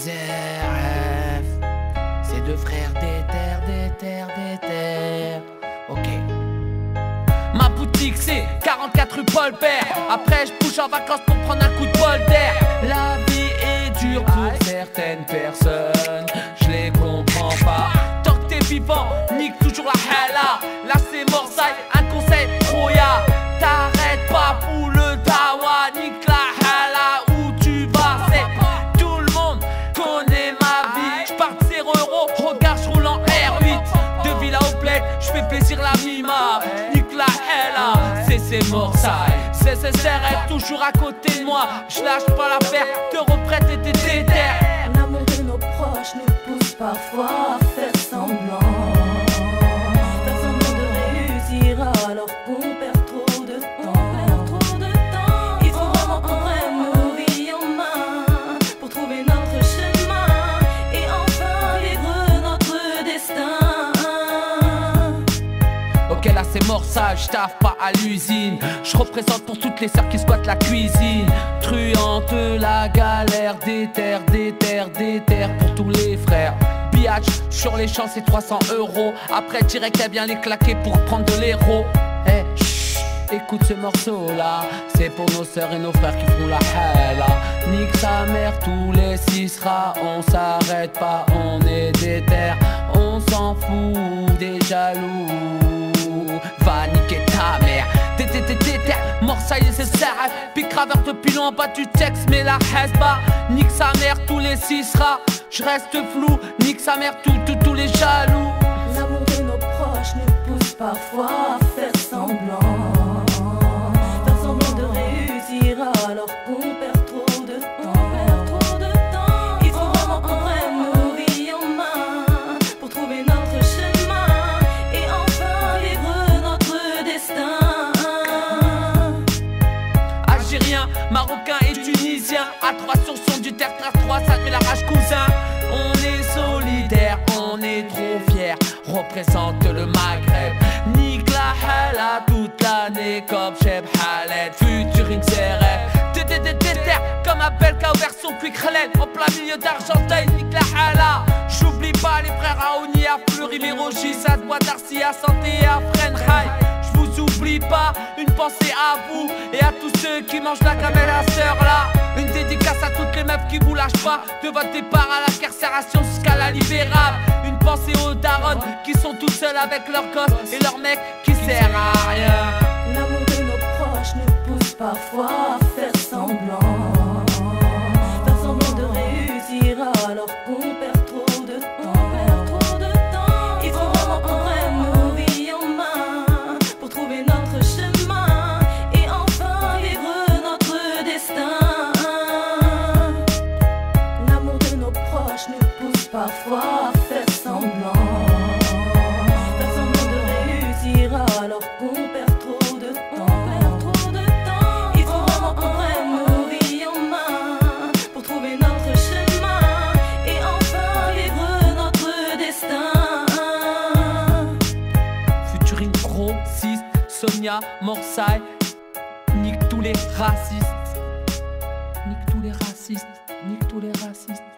ZRF, c'est deux frères d'éther, d'éther, d'éther. Ok. Ma boutique c'est 44 rue Paul Père. Après je bouge en vacances pour prendre un coup de bol d'air. La vie est dure pour certaines personnes, je les comprends pas. Tant que t'es vivant, C'est c'est est toujours à côté de moi. J'lâche pas l'affaire, te reprête et t'es déter. L'amour de nos proches nous pousse parfois à faire Ok là c'est morçage, j'taffe pas à l'usine. Je représente pour toutes les sœurs qui squattent la cuisine. Truante la galère, déter, déter, déter pour tous les frères. Biatch, sur les champs c'est 300 euros. Après direct elle vient les claquer pour prendre de l'héros. Eh, chut, écoute ce morceau là, c'est pour nos sœurs et nos frères qui font la hella. Nique sa mère, tous les six rats, on s'arrête pas, on est déter, on s'en fout des jaloux. Morsaille et c'est serre Pique graveur depuis loin bas du texte mais la pas Nique sa mère tous les six rats. Je reste flou, nique sa mère tous tous tous les jaloux. L'amour de nos proches nous pousse parfois à faire semblant. Algérien, Marocain et Tunisien. À 3 sur son du terre 3 ça fait la rage cousin. On est solidaire, on est trop fier Représente le Maghreb. Nique la toute l'année comme Cheb Khaled. Futuring CRF TTTTTR comme Abel qui a ouvert son quick relais En plein milieu d'Argentine, nique la hala J'oublie pas les frères Aouni, à Fleury, les à d'Arcy, Santé à Frenheim Pas, une pensée à vous et à tous ceux qui mangent la gamelle à sœur là. Une dédicace à toutes les meufs qui vous lâchent pas de votre départ à la carcération jusqu'à la libérable. Une pensée aux darons qui sont tout seuls avec leurs gosses et leurs mecs qui servent à rien. Parfois à faire semblant. Faire semblant de réussir alors qu'on perd trop de temps. Il faut vraiment qu'on prenne nos vies en main pour trouver notre chemin et enfin vivre notre destin. Futurine Pro, 6, Sonia, Morsaille, nique tous les racistes. Nique tous les racistes, nique tous les racistes.